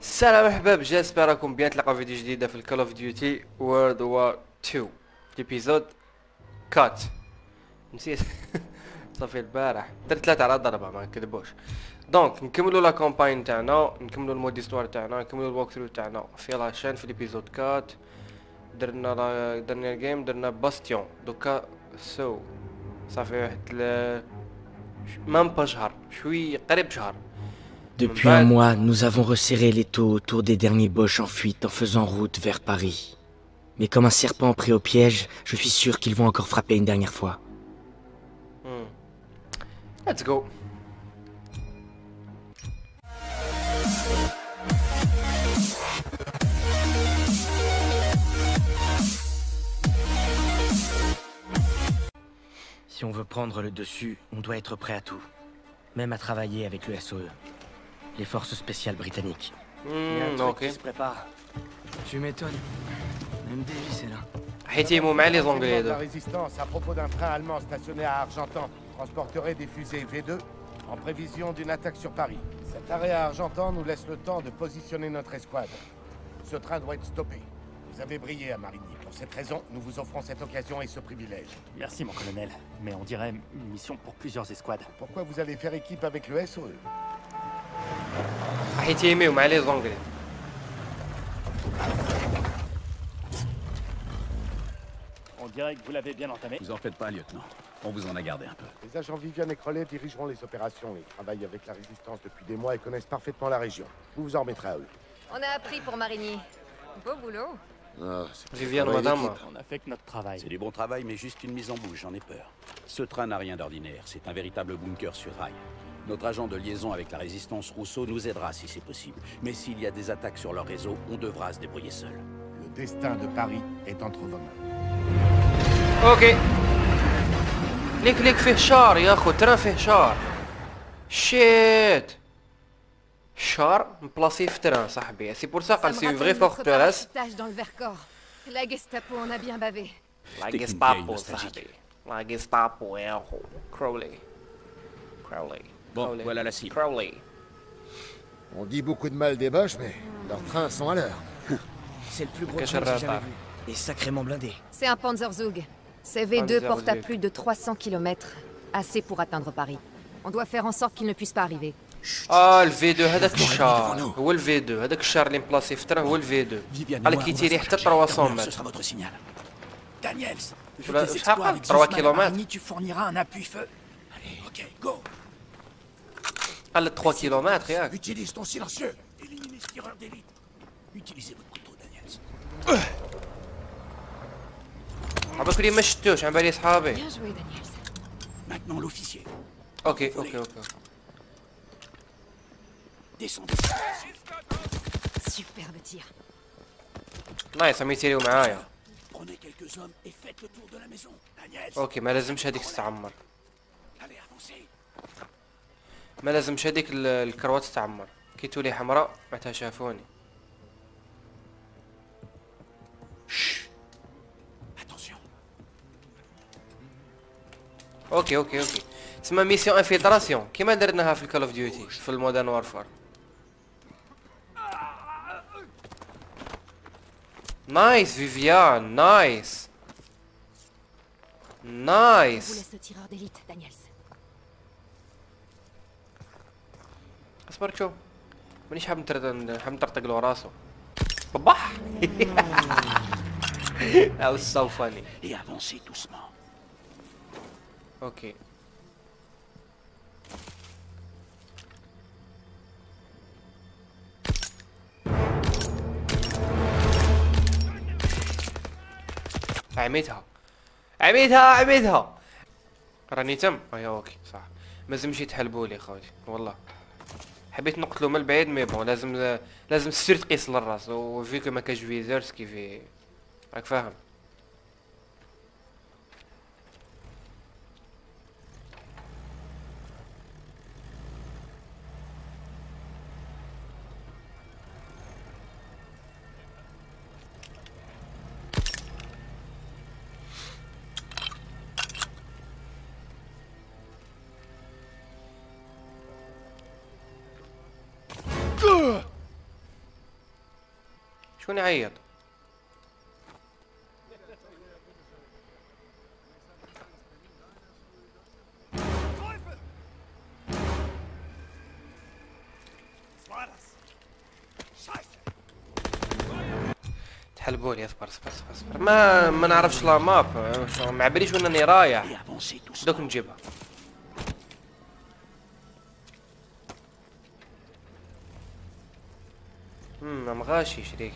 السلام أحباب جاسبر راكم بيان تلقاو فيديو جديدة في الكول اوف ديوتي وورد وار 2 في الابيزود كات نسيت. صافي البارح. درت ثلاثة على ضربة ما نكذبوش. دونك نكملوا لا كومباين تاعنا نكملوا المود استوار تاعنا نكملوا الوك ثرو تاعنا. في لاشين في الابيزود كات درنا لا درنا الجيم درنا باستيون دوكا سو صافي واحد ل... مام با شهر شوي قريب شهر. Depuis un mois, nous avons resserré l'étau autour des derniers Boches en fuite en faisant route vers Paris. Mais comme un serpent pris au piège, je suis sûr qu'ils vont encore frapper une dernière fois. Hmm. Let's go. Si on veut prendre le dessus, on doit être prêt à tout. Même à travailler avec le SOE les forces spéciales britanniques. Mmh, Tu m'étonnes. Même Davis est là. Arrêtez-moi les Anglais. La résistance à propos d'un train allemand stationné à Argentan transporterait des fusées V2 en prévision d'une attaque sur Paris. Cet arrêt à Argentan nous laisse le temps de positionner notre escouade. Ce train doit être stoppé. Vous avez brillé à Marigny. Pour cette raison, nous vous offrons cette occasion et ce privilège. Merci, mon colonel. Mais on dirait une mission pour plusieurs escouades. Pourquoi vous allez faire équipe avec le SOE Arrêtez aimer, mais les anglais. On dirait que vous l'avez bien entamé. Vous en faites pas, lieutenant. On vous en a gardé un peu. Les agents Vivian et Crowley dirigeront les opérations. Ils travaillent avec la résistance depuis des mois et connaissent parfaitement la région. Vous vous en remettrez à eux. On a appris pour Marigny. Beau boulot. Ah, Vivian, madame. On a fait que notre travail. C'est du bon travail, mais juste une mise en bouche, j'en ai peur. Ce train n'a rien d'ordinaire. C'est un véritable bunker sur rail. Notre agent de liaison avec la résistance Rousseau nous aidera si c'est possible. Mais s'il y a des attaques sur leur réseau, on devra se débrouiller seul. Le destin de Paris est entre vos mains. اوكي ليك ليك فيه شار يا اخو ترى فيه شار شيت شار مبلاصي في تران صاحبي سي بور سا Ça قال me سي rappelle فغي notre فورتريس parachutage dans le Vercors. La Gestapo en a bien bavé. لا Technique جيستابو vieille nostalgique. صاحبي لا جيستابو يا اخو كرولي كرولي Bon, voilà la cible. كرولي On dit beaucoup de mal des Boches, mais leurs trains sont à l'heure. C'est le plus gros Cache train que j'ai le jamais radar. vu. Et sacrément blindé. C'est un Panzerzug. Ces V2 portent à Panzerzug. plus de 300 km. Assez pour atteindre Paris. On doit faire en sorte qu'ils ne puissent pas arriver. اه الفي 2 هذاك الشار هو الفي 2 هذاك الشار اللي مبلاصي في تران هو الفي 2 Viviane et قال moi, لك on va يتيري s'en حتى charger. 300 Daniels, Ce متر sera votre signal. Daniels, je Oula, tes je exploits sais pas, avec trois Zussman et kilomètres. Marigny, tu fourniras un appui-feu. Allez, ok, go. قال لك 3 كيلومتر ياك Utilise ton silencieux. Éliminez ce tireur d'élite. Utilisez votre couteau, Daniels. عباك لي ما شتوش عم بالي صحابي Bien joué, Daniels. Maintenant, l'officier. اوكي اوكي اوكي Descendez. Superbe tir. نايس عم يتيريو معايا Prenez quelques hommes et faites le tour de la maison. Daniels, اوكي ما لازمش هذيك تستعمر allez, avancez. ما لازمش هذيك ال- الكروات تستعمر كي تولي حمراء معناتها شافوني. أوكي أوكي أوكي. تسمى ميسيون انفلتراسيون كيما درناها في الكول اوف ديوتي في المودرن وارفار نايس فيفيان نايس نايس اصبر شوف مانيش حاب حاب نطرطق له راسه ببح That was so funny. Et avancez doucement. أوكي عميتها عميتها عميتها راني تم اي أوكي صح مازمش يتحلبوا لي خوتي. والله. حبيت نقتلو من البعيد مي بون لازم لازم السير تقيس للراس وفيكو ما كاش فيزرز كيفي راك فاهم. شكون يعيط. تحلبوا لي اصبر اصبر اصبر اصبر. ما ما نعرفش لا ماب. ما عبريش وين راني رايح. دوك نجيبها. امم مغاشي شريك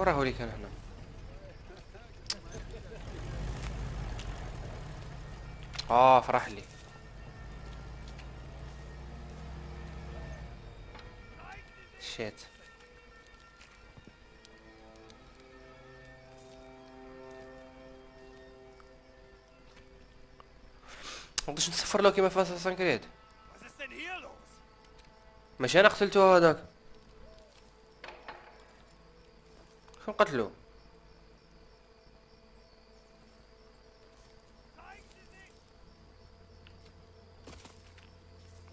وراه لي كان هنا آه فرح لي. شيت. نقدرش نسفر له كيما في اساسن ماشي أنا قتلته هذاك. شنو قتلو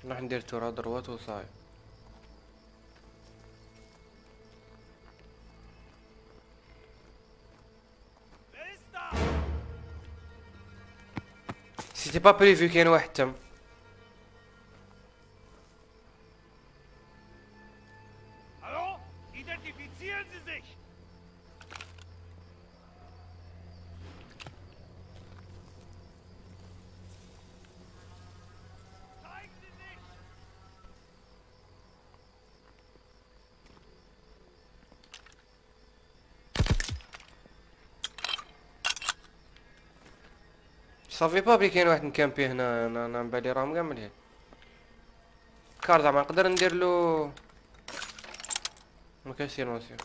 نروح ندير تورا دروات وصاي. سيتي با بريفيو كاين واحد تم صافي با بلي كاين واحد مكامبي هنا أنا أنا بالي راهم كاع مليح كار زعما نقدر ندير له ما كاينش سيلونسيو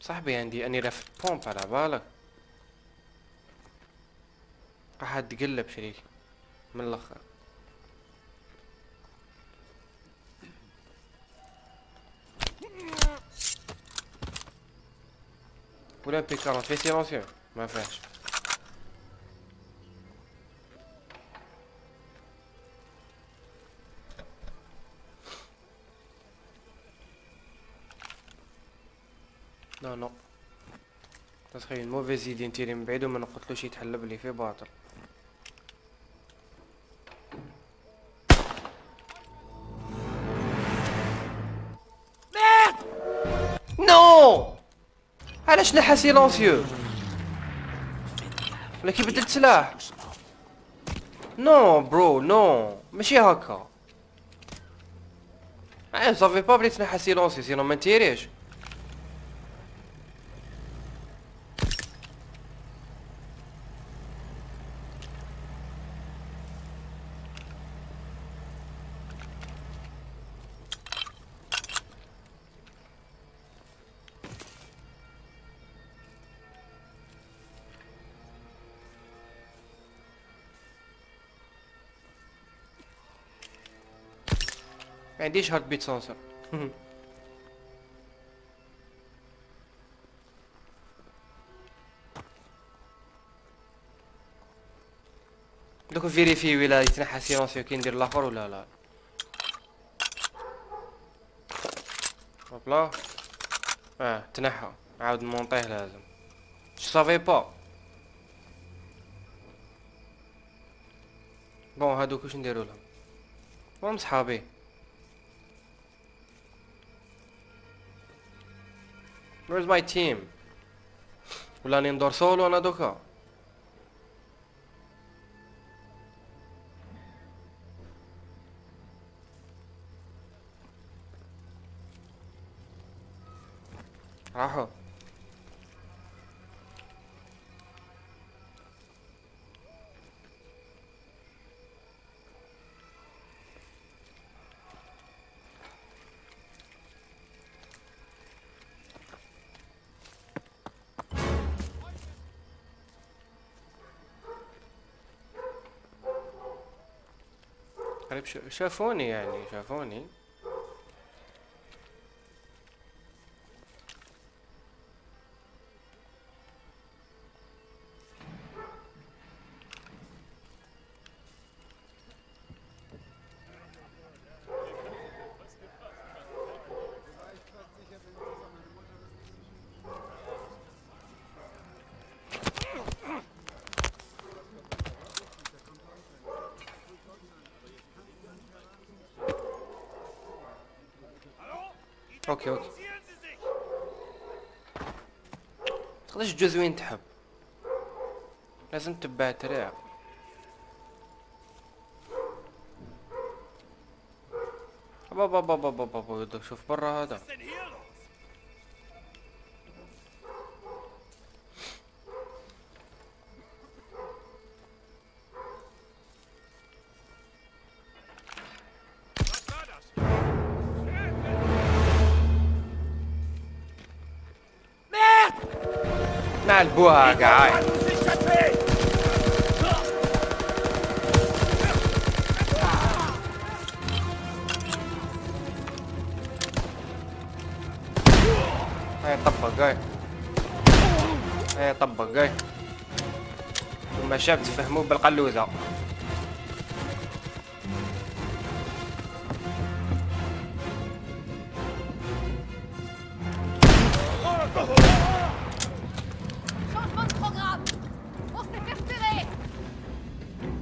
صاحبي عندي اني لافت بومب على بالك قاعد تقلب شريك من الآخر ولا بي 40 في سيلونسيو ما فيهاش تخيل موفيز ايدي نتيري من بعيد وما نقتلوش يتحلب لي في باطل. نو! علاش نحا سيلونسيو ولا كي بدلت سلاح؟ نو برو نو. ماشي هكا. آه صافي با بلي تنحى سيلونسيو سينو ما نتيريش. عنديش هارت بيت سونسر دوك فيريفي ولا يتنحى سيلونسيو كي ندير الآخر ولا لا. هوبلا. آه تنحى. عاود نمونطيه لازم. جو سافي با بون هادوك واش نديرو لهم. هم صحابي. Where's my team? L-am îndorsat-o, l-am aducat. طيب، المغرب شافوني يعني شافوني. أوكي أوكي! تقدرش تجوز وين تحب لازم تتبع الطريق بابا بابا بابا بابا شوف برا هذا قلبوها قاعد. إيه طبق جاي إيه طبق جاي ثم شاب تفهموه بالقلوزه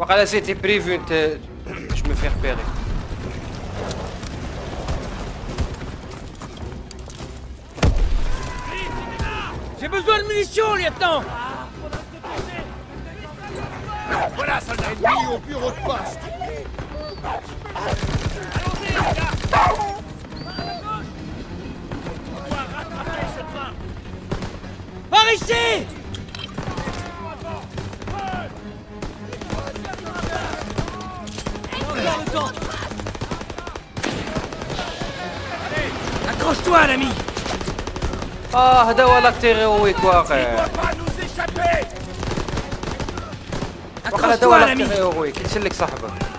là c'était prévu, je me fais repérer. J'ai besoin de munitions, lieutenant. Voilà, soldat ennemi au bureau de poste. Allons-y, les gars Par ici. Accroche-toi, l'ami Ah, هذا هو لاكتير هيرويك واقع. واخا هذا هو لاكتير هيرويك يشلك صاحبك.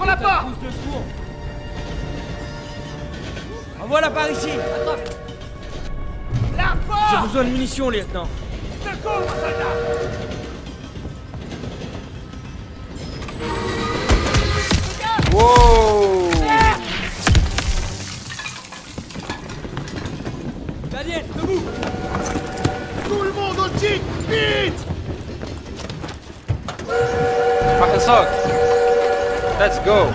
prends-la pas Envoie-la par ici. Attrape La J'ai besoin de munitions, lieutenant. Je te couvre, soldat. Wow. Daniel, debout. Tout le monde au titre Vite. Marc Let's go.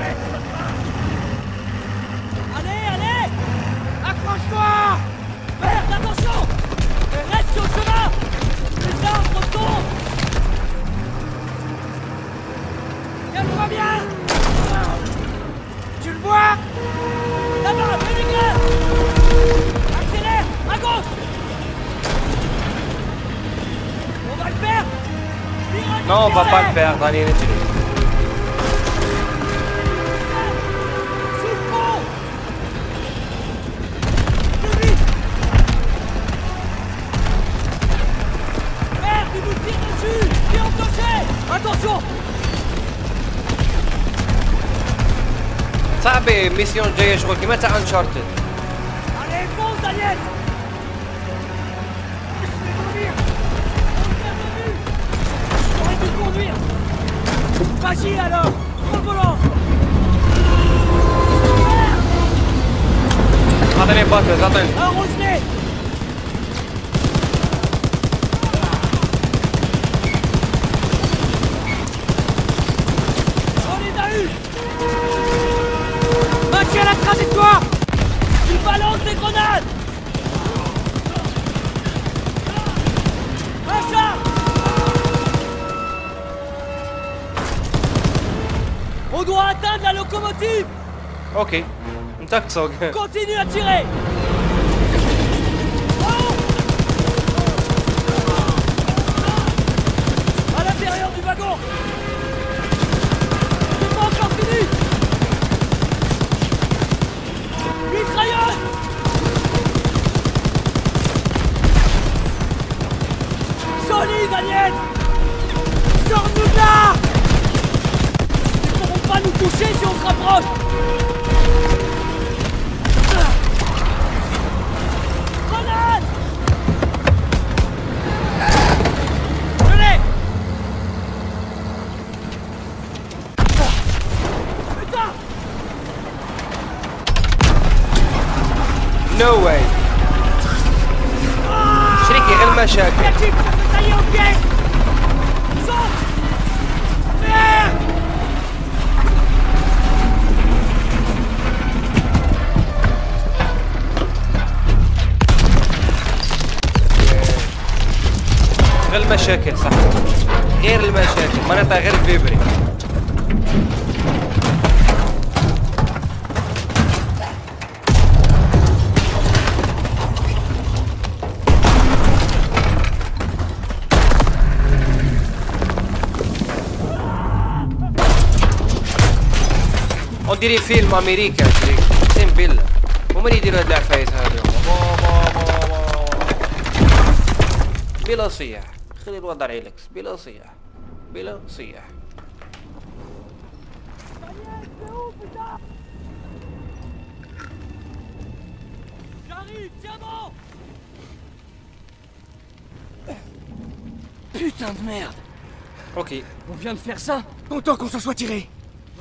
Allez, allez. Accroche-toi. Merde, attention. Reste sur le chemin. Les arbres tombent. Calme-toi bien. Tu le vois? Là-bas, Accélère À gauche. On va le perdre Non, on va pas le perdre, allez, laissez-le صاحبي ميسيون جايه شغل كيما تاع انشارتد Allez, fonce, Daniel J'aurais dû conduire Vas-y alors Prends le volant اعطيني باترز اعطيني Un Balance des grenades. On doit atteindre la locomotive. Ok. Tac, Continue à tirer. غير المشاكل صح. غير المشاكل. نعطيها غير فيبري وديري فيلم امريكا شريك اقسم بالله هما اللي يديروا هاد العفايس هادو بلا صياح خلي الوضع ريلاكس بلا صياح بلا صياح J'arrive, tiens bon Putain de merde اوكي On vient de faire ça Content qu'on s'en soit tiré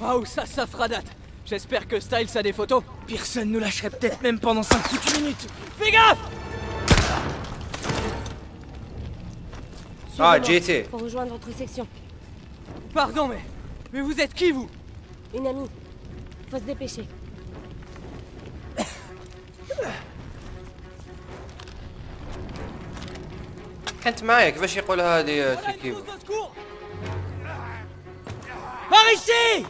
Waouh, ça, ça fera date J'espère que Styles a des photos Personne nous lâcherait peut-être même pendant 5 petites minutes Fais gaffe اه Suivez-moi. جيتي Faut rejoindre votre section. Pardon, mais... Mais vous êtes qui, vous Une amie. Faut se dépêcher. كانت معايا كيفاش يقولها هذه Voilà une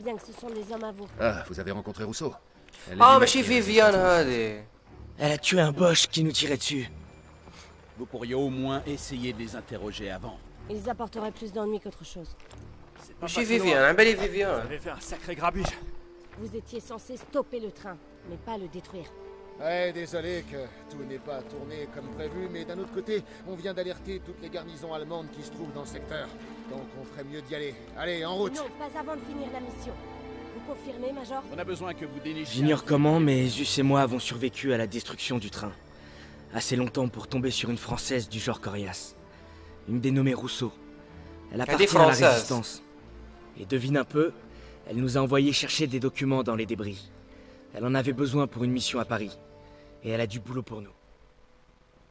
bien que ce sont des hommes à vous. Ah, vous avez rencontré Rousseau Ah, mais chez Viviane, hein, Elle a tué un Boche qui nous tirait dessus. Vous pourriez au moins essayer de les interroger avant. Ils apporteraient plus d'ennuis qu'autre chose. Chez hein. Viviane, un bel Viviane. Vous avez fait un sacré grabuge. Vous étiez censé stopper le train, mais pas le détruire. Ouais, désolé que tout n'est pas tourné comme prévu, mais d'un autre côté, on vient d'alerter toutes les garnisons allemandes qui se trouvent dans le secteur. Donc on ferait mieux d'y aller. Allez, en route Non, pas avant de finir la mission. Vous confirmez, Major? On a besoin que vous dénichiez... J'ignore comment, mais Zus et moi avons survécu à la destruction du train. Assez longtemps pour tomber sur une Française du genre Corias. Une dénommée Rousseau. Elle appartient à la. Résistance. Et devine un peu, elle nous a envoyé chercher des documents dans les débris. Elle en avait besoin pour une mission à Paris. Et elle a du boulot pour nous.